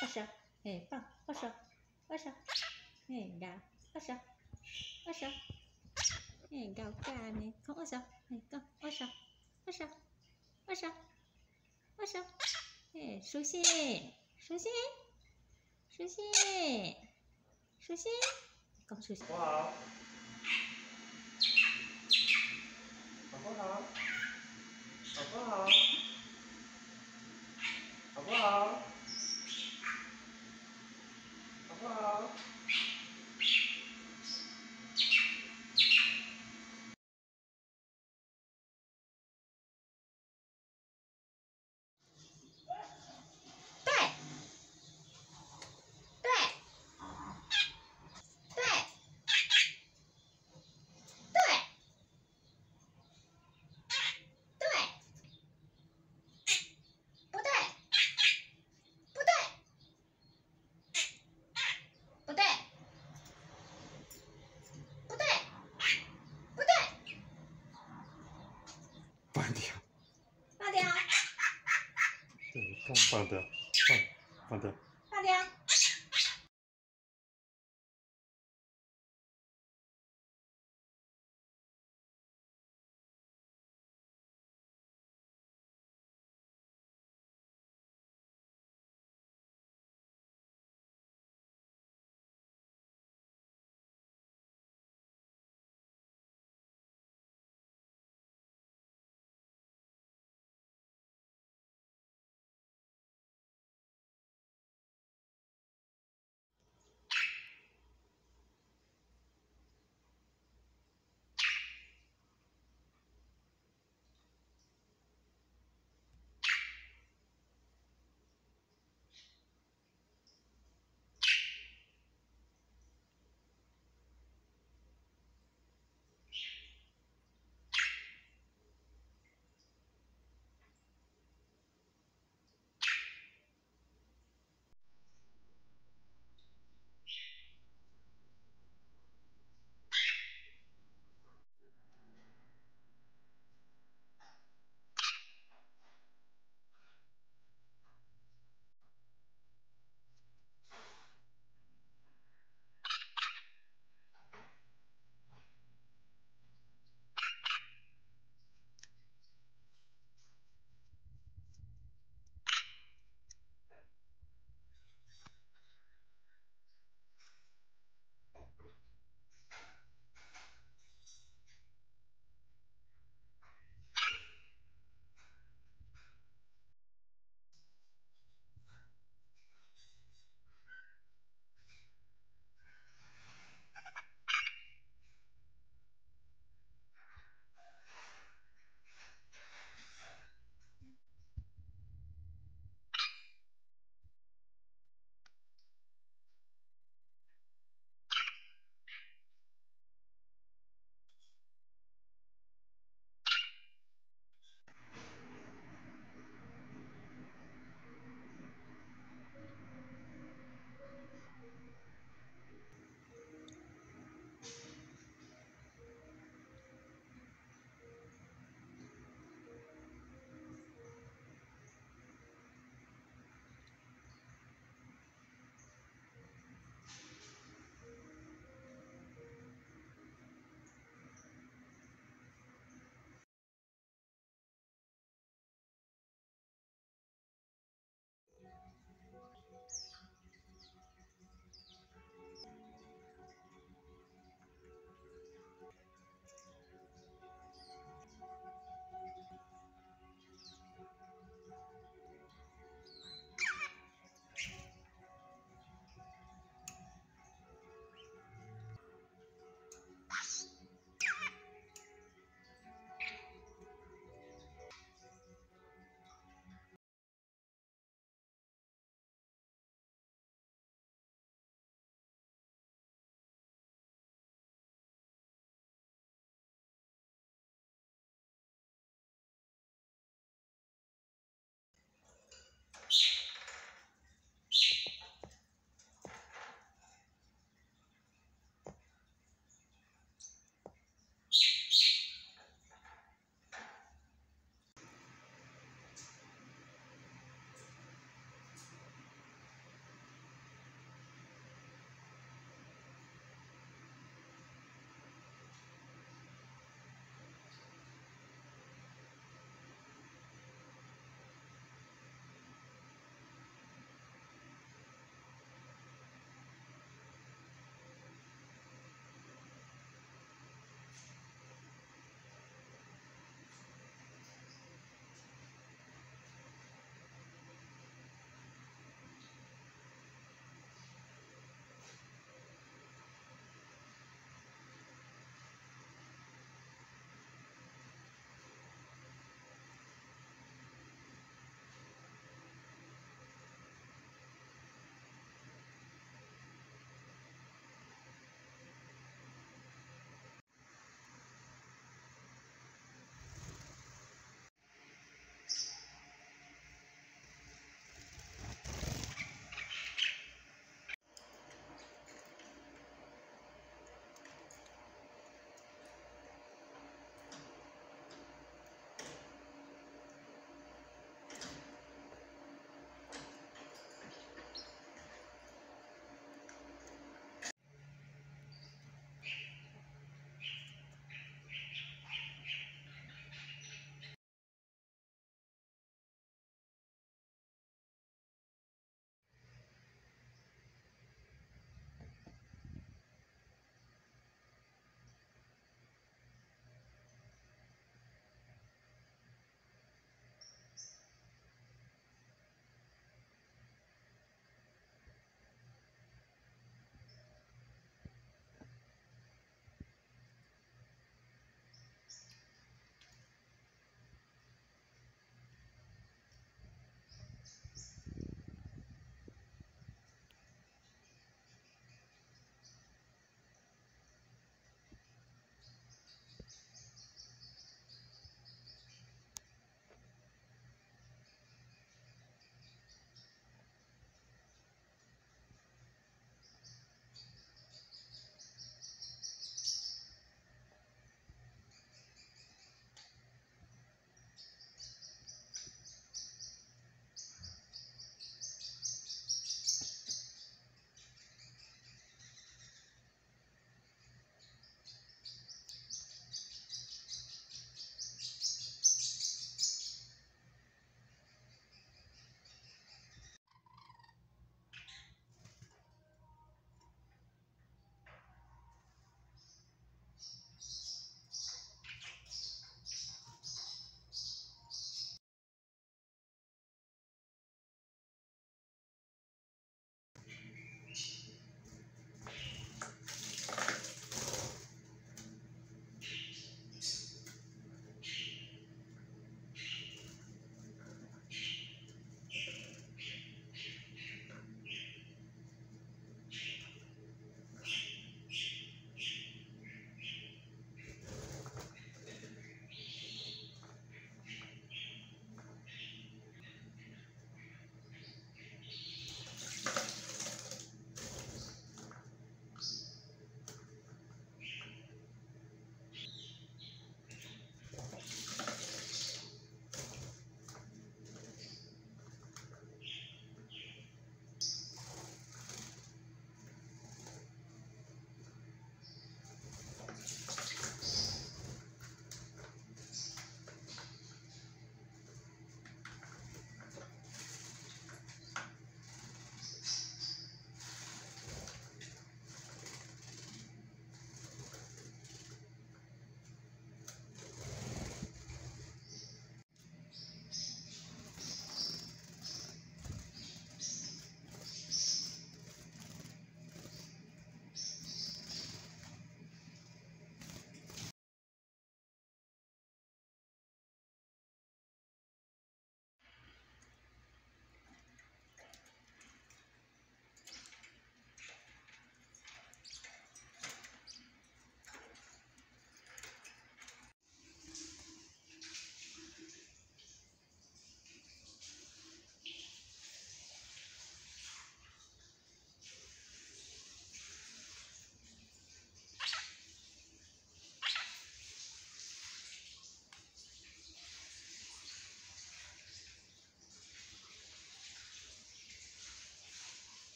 八十，哎棒，八十，八十，哎 đạo，八十，八十，哎 đạo sao, này không có sao, này con, có sao, có sao, có sao, có sao, 哎熟悉，熟悉，熟悉，熟悉，con 熟悉。我好，宝宝好，宝宝好。放这放放这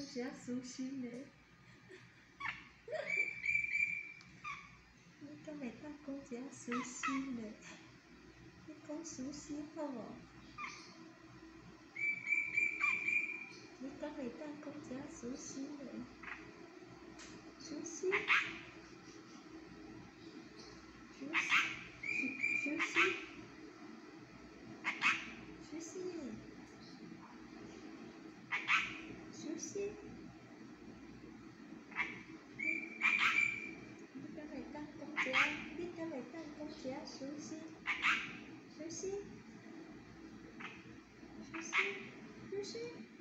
公食舒心嘞？你敢会当讲一下舒心嘞？你讲舒心好无？你敢会当讲一下舒心嘞？舒心，舒心，舒心，Lucy?